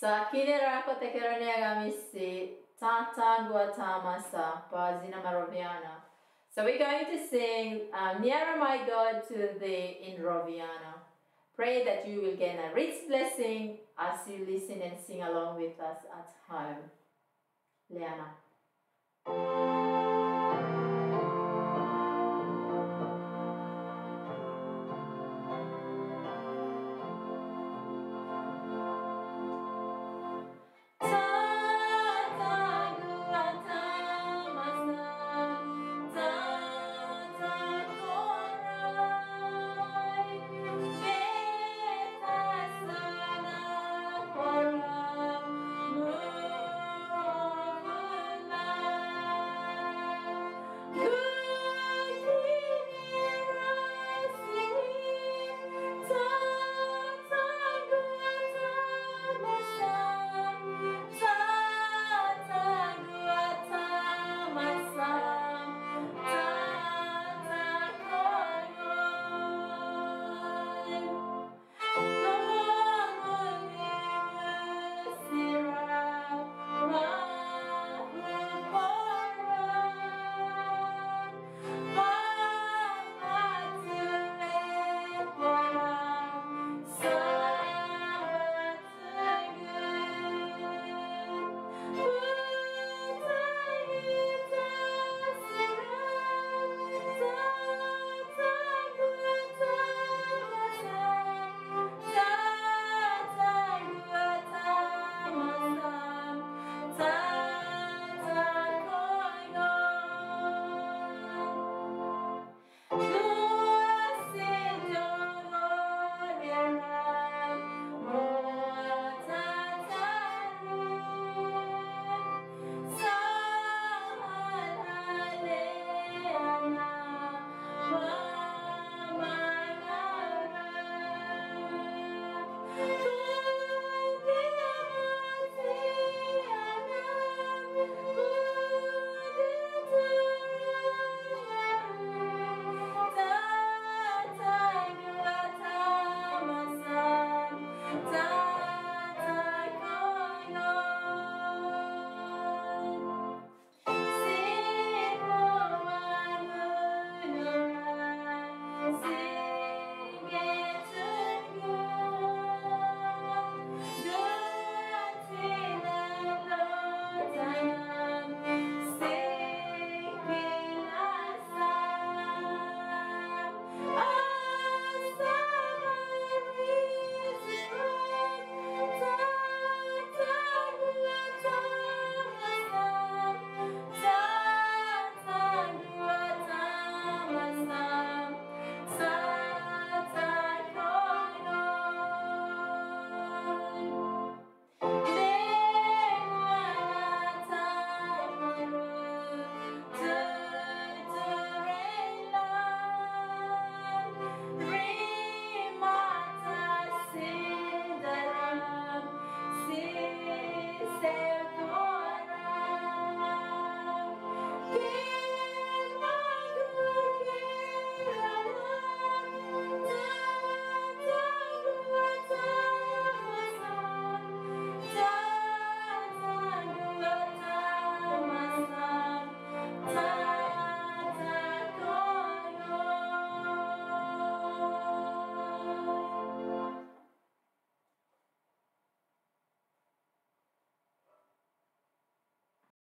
Sakine rako tekeranyagamisi tata guatamasa pazina maroviana. So we're going to sing um, Nearer My God to Thee in Roviana. Pray that you will gain a rich blessing as you listen and sing along with us at home. Leana.